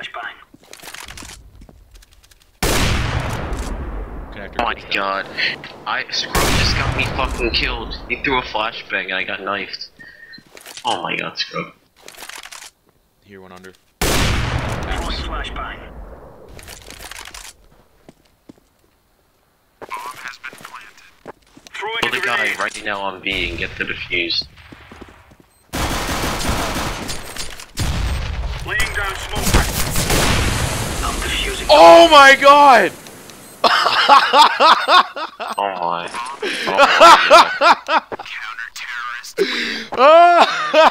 flashbang. Connector. Oh my god. I Scrub just got me fucking killed. He threw a flashbang and I got knifed. Oh my god, Scrub. Here, one under. Throwing flashbang. Throwing Kill a the guy right now on B and get the defuse. Laying down smoke. I'm defusing. Oh my god! Oh my. Oh my god. Ah!